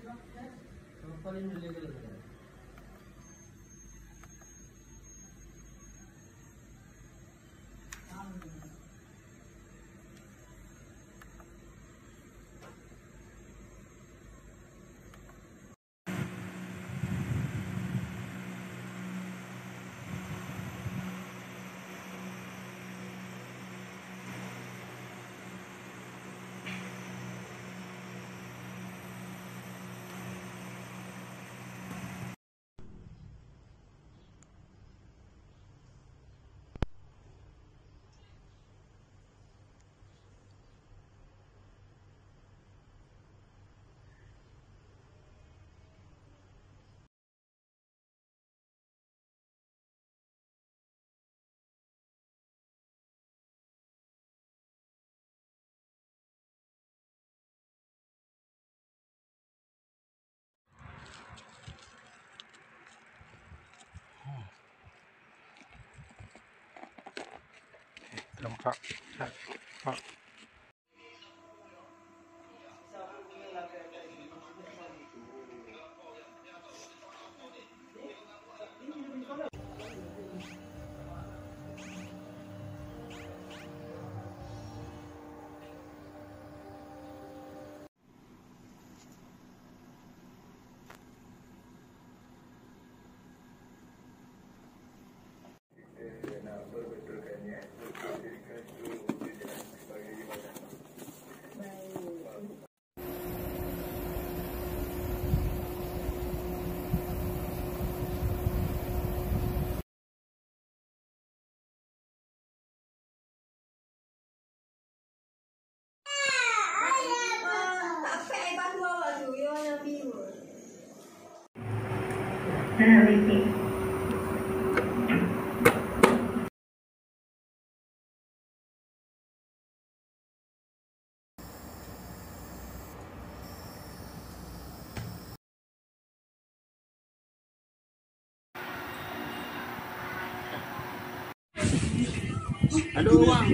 तो ऊपर ही। मिलेगा 好儿，二、Aduh, uang.